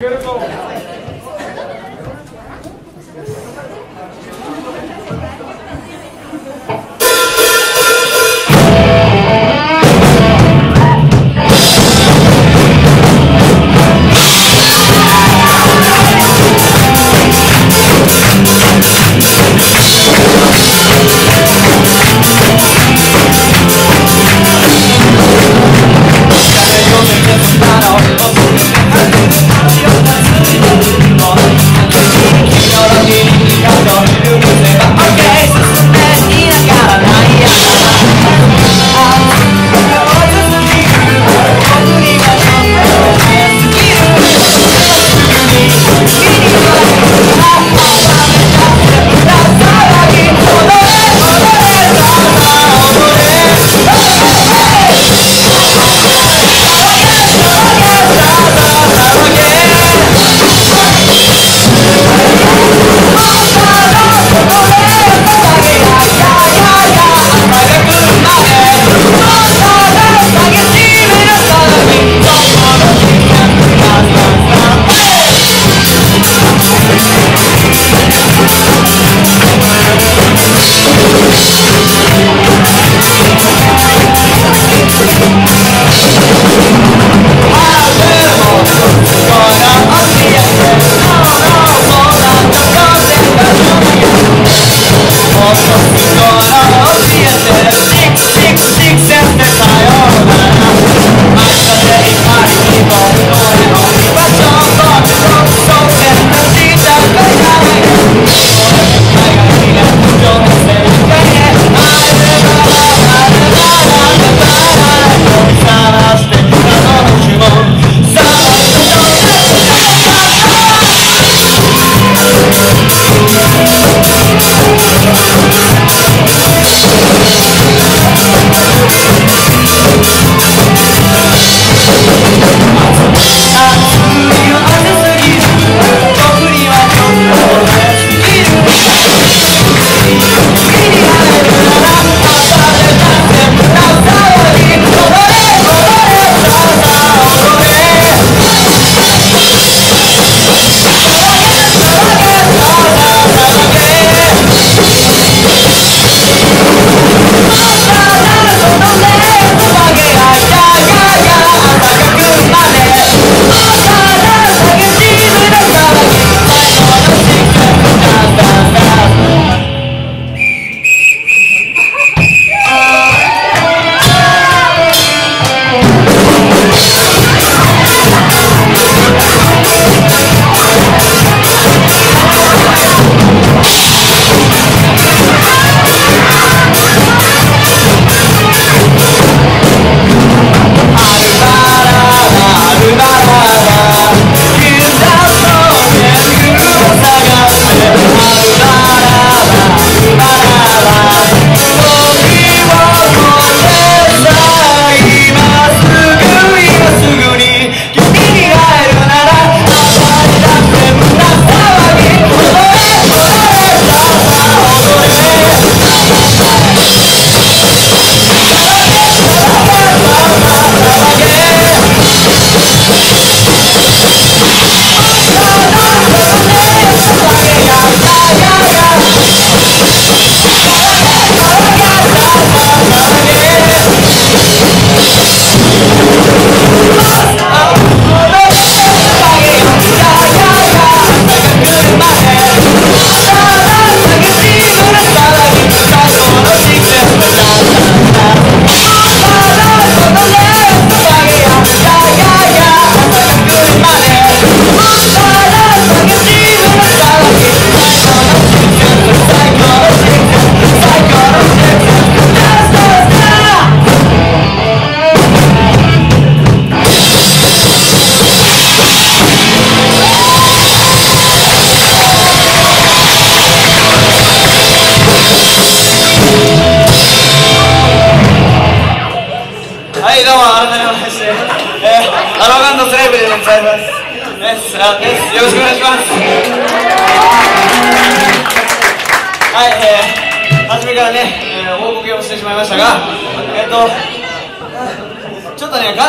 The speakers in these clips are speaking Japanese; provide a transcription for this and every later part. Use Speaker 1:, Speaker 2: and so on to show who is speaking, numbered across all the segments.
Speaker 1: Beautiful.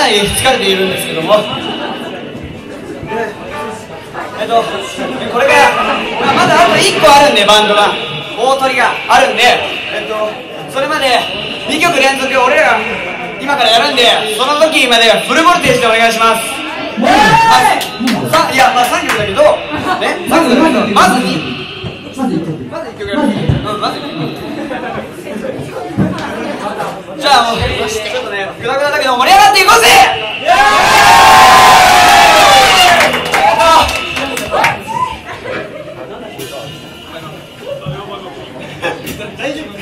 Speaker 1: なり疲れているんですけども。えっとこれからまだあと1個あるんでバンドが。大鳥があるんでえっとそれまで2曲連続俺らが今からやるんでその時までフルボルテージでお願いします。あさいやまあ3曲だけどね3曲だけどまずに
Speaker 2: まず
Speaker 1: 1曲。やる。
Speaker 2: う
Speaker 1: んまずじゃあもうちょっとねグダグダだけど盛り上がっていこうぜ。大丈夫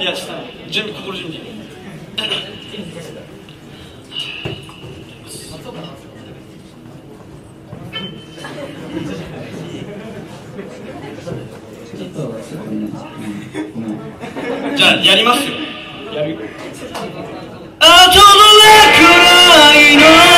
Speaker 1: いやした準備心準備。やりますよ。やる。あとどれくらいの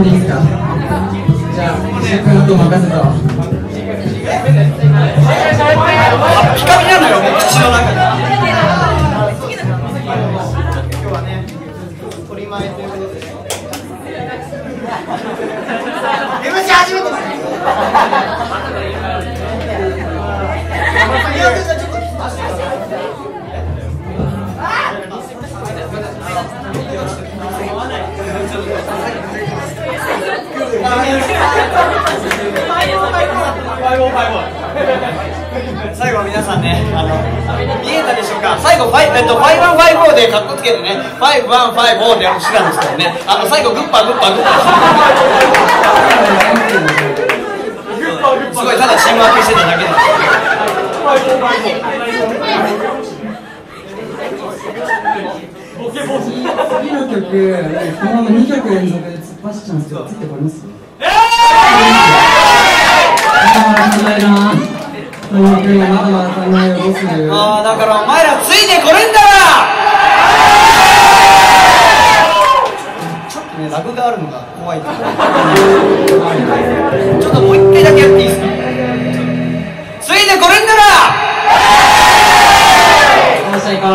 Speaker 2: んでちょっと飲んでいいですか？じゃあ石君と任せたわ。
Speaker 1: 皆さんね、あの見えたでしょうか、最後、ファイえっと、5154でかっこつけてね、5154でしてたんですけどね、あの最後、グッパグッパグッパすごい、ただチーム分けしてただけなんです。次
Speaker 2: 次の曲、このまま2曲連続で突っ走っちゃうんですけど、ついてこれます。まだまだ足んないな東京にまだまだ足りないをどうするあ
Speaker 1: あだからお前らついてこれんだちょっとねラグがあるのが怖いちょっともう一回だけやっていいですか？ついてこれんだら
Speaker 2: どうしゃい。かう